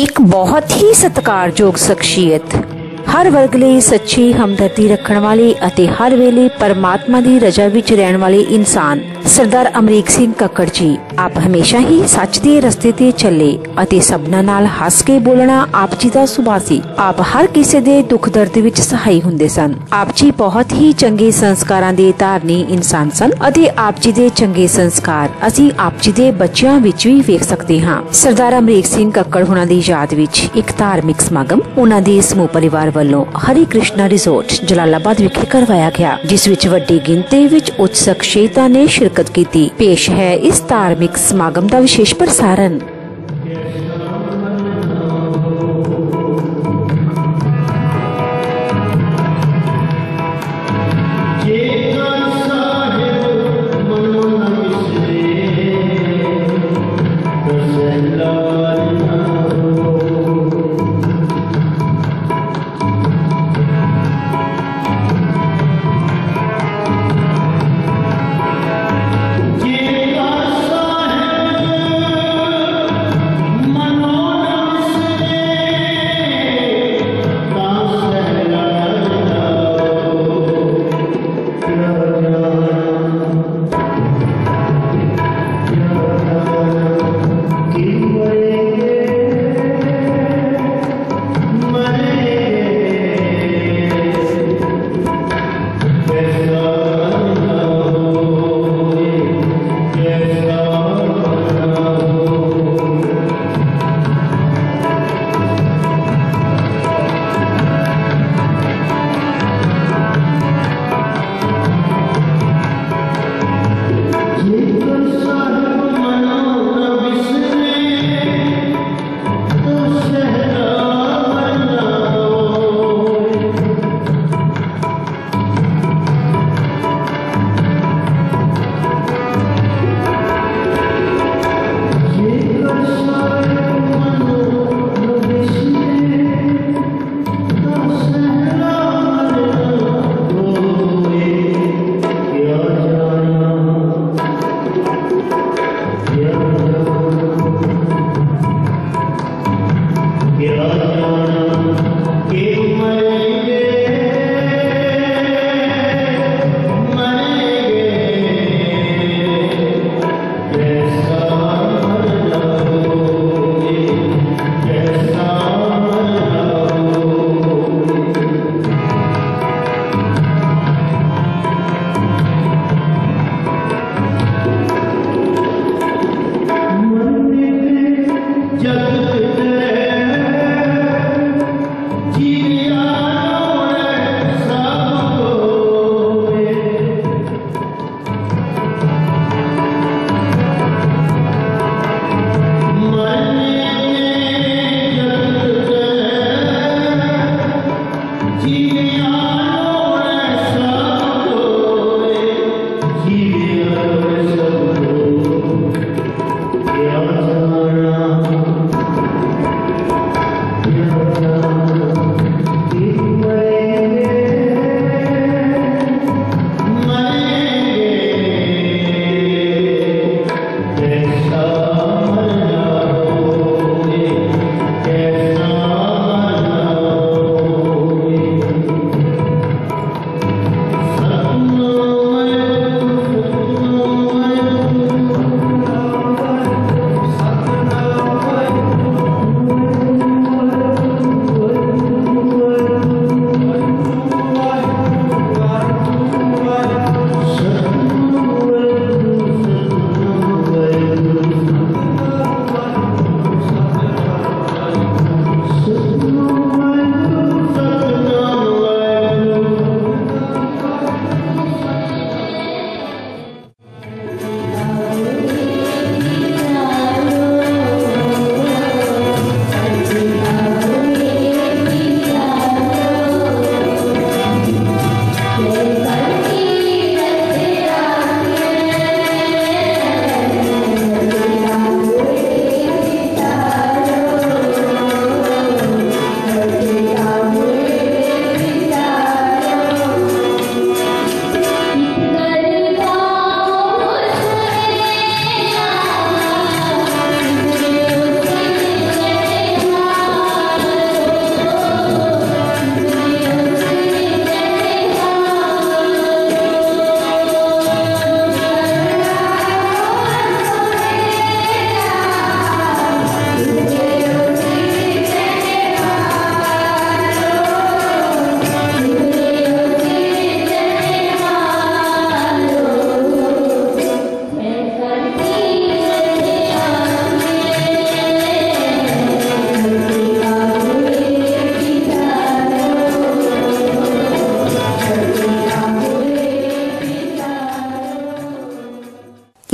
ਇੱਕ ਬਹੁਤ ਹੀ ਸਤਿਕਾਰਯੋਗ ਸ਼ਖਸੀਅਤ। ਹਰ ਵਰਗ ਲਈ ਸੱਚੀ ਹਮਦਰਦੀ ਰੱਖਣ ਵਾਲੇ ਅਤੇ ਹਰ ਵੇਲੇ ਪਰਮਾਤਮਾ ਦੀ ਰਜ਼ਾ ਵਿੱਚ ਰਹਿਣ ਵਾਲੇ ਇਨਸਾਨ। ਸਰਦਾਰ ਅਮਰੀਕ ਸਿੰਘ ਕੱਕੜ ਜੀ ਆਪ ਹਮੇਸ਼ਾ ਹੀ ਸੱਚ ਦੇ ਰਸਤੇ ਤੇ ਚੱਲੇ ਅਤੇ ਸਭਨਾਂ ਨਾਲ ਹੱਸ ਕੇ ਬੋਲਣਾ ਆਪ ਜੀ ਦਾ ਸੁਭਾਅ ਸੀ ਆਪ ਹਰ ਕਿਸੇ ਦੇ ਦੁੱਖ ਦਰਦ ਵਿੱਚ ਸਹਾਈ ਹੁੰਦੇ ਸਨ ਆਪ ਜੀ ਬਹੁਤ ਹੀ ਚੰਗੇ ਸੰਸਕਾਰਾਂ ਦੇ ਧਾਰਨੀ ਇਨਸਾਨ ਸਨ ਅਤੇ ਆਪ ਜੀ ਦੇ ਚੰਗੇ ਸੰਸਕਾਰ ਅਸੀਂ ਆਪ ਜੀ ਦੇ ਬੱਚਿਆਂ ਵਿੱਚ ਵੀ ਵੇਖ ਸਕਦੇ ਹਾਂ ਸਰਦਾਰ ਅਮਰੀਕ ਸਿੰਘ ਕੱਕੜ ਹੁਣਾਂ ਦੀ ਯਾਦ ਵਿੱਚ ਇੱਕ ਧਾਰਮਿਕ ਸਮਾਗਮ ਉਹਨਾਂ ਦੇ ਸਮੂਹ ਪਰਿਵਾਰ ਵੱਲੋਂ ਹਰੀ ਕ੍ਰਿਸ਼ਨਾ ਰਿਜ਼ੋਰਟ ਜਲਾਲਾਬਾਦ ਵਿਖੇ ਕਰਵਾਇਆ ਗਿਆ ਜਿਸ ਵਿੱਚ ਵੱਡੀ ਗਿਣਤੀ ਵਿੱਚ ਉੱਚ ਸ਼ਖਸੀਅਤਾਂ ਨੇ ਸ਼ਿਰਕਤ ਕੀਤੀ ਪੇਸ਼ ਹੈ ਇਸ ਧਾਰਮਿਕ ਸਮਾਗਮ ਦਾ ਵਿਸ਼ੇਸ਼ ਪ੍ਰਸਾਰਣ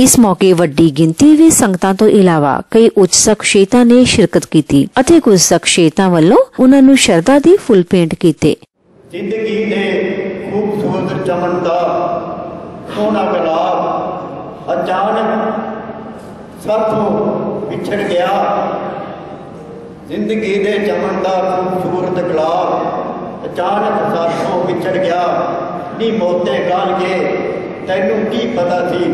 ਇਸ ਮੌਕੇ ਵੱਡੀ ਗਿਣਤੀ ਵਿੱਚ ਸੰਗਤਾਂ ਤੋਂ ਇਲਾਵਾ ਕਈ ਉੱਚ ਸ਼ਖਸੀਅਤਾਂ ਨੇ ਸ਼ਿਰਕਤ ਕੀਤੀ ਅਤੇ ਕੁਝ ਸ਼ਖਸੀਅਤਾਂ ਵੱਲੋਂ ਉਹਨਾਂ ਨੂੰ ਸ਼ਰਧਾ ਦੀ ਫੁੱਲ ਪੇਂਟ ਕੀਤੇ। ਜ਼ਿੰਦਗੀ ਦੇ ਖੂਬਸੂਰਤ ਚਮਨ ਦਾ ਸੋਹਣਾ ਗੁਲਾਬ ਅਚਾਨਕ ਸਾਥੋਂ ਵਿਛੜ ਗਿਆ। ਜ਼ਿੰਦਗੀ ਦੇ ਚਮਨ ਦਾ ਖੂਬਸੂਰਤ ਗੁਲਾਬ ਅਚਾਨਕ ਸਾਥੋਂ ਵਿਛੜ ਗਿਆ। ਨੀ ਮੋਤੇ ਗਾਲ ਕੇ ਤੈਨੂੰ ਕੀ ਪਤਾ ਸੀ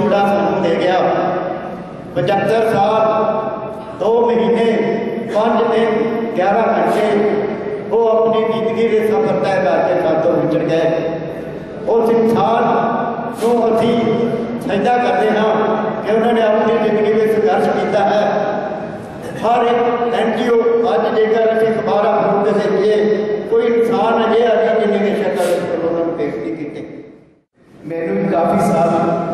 چھوڑا سنوں دے گیا پچھتر سال دو مہینے پانچ دن گیارہ گھنٹے وہ اپنی زندگی کے سفر طے کر کے ساتھوں بچڑ گئے اس انسان کو ابھی سجدہ کرتے ہاں کہ انہوں نے اپنی زندگی میں سنگرش کیتا ہے ہر ایک این جی او آج جے کر اسی سبارہ حروف کے ذریعے کوئی انسان اجے آدھی جنہیں شکل انہوں نے پیش نہیں کیتے میں نے کافی سال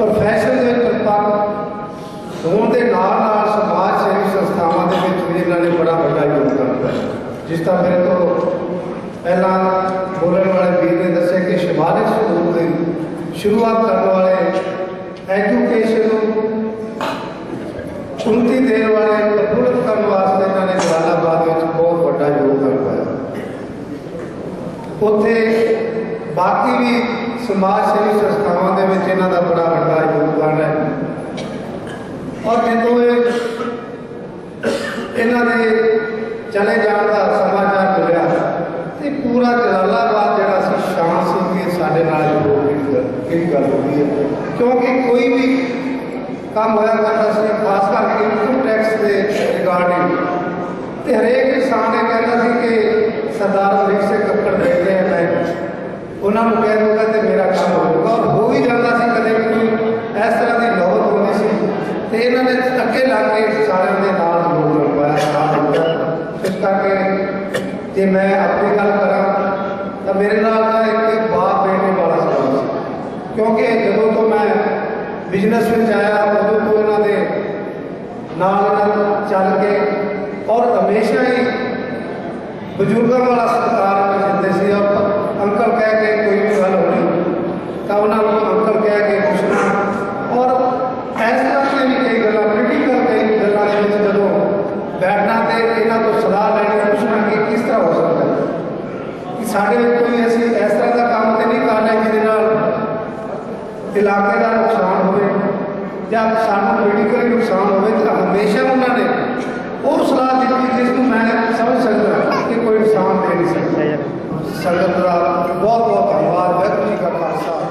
ਆਪਣੇ ਦੇ ਪ੍ਰਤੱਖ ਹੋਣ ਦੇ ਨਾਲ ਨਾਲ ਸਮਾਜ ਸੇਵੀ ਸੰਸਥਾਵਾਂ ਦੇ ਵਿੱਚ ਵੀ ਇਹਨਾਂ ਨੇ ਬੜਾ ਵੱਡਾ ਯੋਗਦਾਨ ਪਾਇਆ ਜਿਸ ਤਰ੍ਹਾਂ ਮੇਰੇ ਤੋਂ ਪਹਿਲਾਂ ਬੋਲਣ ਵਾਲੇ ਵੀਰ ਨੇ ਦੱਸਿਆ ਕਿ ਸ਼ਿਵਾਲਿਕ ਸਕੂਲ ਦੀ ਸ਼ੁਰੂਆਤ ਕਰਨ ਵਾਲੇ ਐਜੂਕੇਸ਼ਨ ਨੂੰ ਉਨਤੀ ਦੇਣ ਵਾਲੇ ਪ੍ਰਫੁੱਲਤ ਕਰਨ ਵਾਸਤੇ ਇਹਨਾਂ ਨੇ ਜਲਾਲਾਬਾਦ ਵਿੱਚ ਬਹੁਤ ਵੱਡਾ ਯੋਗਦਾਨ ਪਾਇਆ ਉੱਥੇ ਬਾਕੀ ਵੀ ਸਮਾਜ ਸੇਵੀ ਸੰਸਥਾਵਾਂ ਦੇ ਵਿੱਚ ਇਹਨਾਂ ਦਾ ਬੜਾ ਵੱਡਾ ਯੋਗਦਾਨ ਹੈ। ਔਰ ਜਦੋਂ ਇਹ ਇਹਨਾਂ ਦੇ ਚਲੇ ਜਾਣ ਦਾ ਸਮਾਚਾਰ ਮਿਲਿਆ, ਤੇ ਪੂਰਾ ਜਲਾਲਾਬਾਦ ਜਿਹੜਾ ਸੀ ਸ਼ਾਨ ਸਿੰਘ ਕੇ ਸਾਡੇ ਨਾਲ ਹੋ ਗੱਲ ਹੋਈ ਹੈ। ਕਿਉਂਕਿ ਕੋਈ ਵੀ ਕੰਮ ਹੋਇਆ ਕਰਦਾ ਸੀ, ਖਾਸ ਕਰਕੇ ਇਨਕਮ ਟੈਕਸ ਦੇ ਰਿਗਾਰਡਿੰਗ ਤੇ ਹਰੇਕ ਕਿਸਾਨ ਇਹ ਕਹਿੰਦਾ ਸੀ ਕਿ ਸਰਦਾਰ ਅਮਰੀਕ ਸਿੰਘ ਕੱਕੜ ਦੇਖਦੇ ਆ ਮੈਂ। ਉਹਨਾਂ ਨੂੰ ਕਹਿ ਦੂੰਗਾ ਤੇ ਮੇਰਾ ਕੰਮ ਹੋ ਜਾਊਗਾ। ਔਰ ਹੋ ਹੀ ਜਾਂਦਾ ਸੀ ਕਦੇ ਵੀ ਕੋਈ ਇਸ ਤਰ੍ਹਾਂ ਦੀ ਲੋੜ ਹੁੰਦੀ ਸੀ। ਤੇ ਇਹਨਾਂ ਨੇ ਅੱਗੇ ਲਾ ਕੇ ਸਾਰਿਆਂ ਦੇ ਨਾਲ ਲੋੜ ਪਾਇਆ ਸਾਥ ਇਸ ਕਰਕੇ ਜੇ ਮੈਂ ਆਪਣੀ ਗੱਲ ਕਰਾਂ, ਤਾਂ ਮੇਰੇ ਨਾਲ ਤਾਂ ਇੱਕ ਬਾਪ ਬੇਟੇ ਵਾਲਾ ਸਬੰਧ ਸੀ। ਕਿਉਂਕਿ ਜਦੋਂ ਤੋਂ ਮੈਂ ਬਿਜ਼ਨਸ ਵਿੱਚ ਆਇਆ, ਉਦੋਂ ਤੋਂ ਇਹਨਾਂ ਦੇ ਨਾਲ ਨਾਲ ਚੱਲ ਕੇ, ਔਰ ਹਮੇਸ਼ਾ ਹੀ ਬਜ਼ੁਰਗਾਂ ਵਾਲਾ ਸਤਿਕਾਰ نقصان ہو ساتھ میڈیکل نقصان ہونا نے وہ سلاح دیتی جس کو میں سمجھ سکتا کہ کوئی نقصان لے سکتا ہے سب بہت بہت دنواد واحب جی کا خالص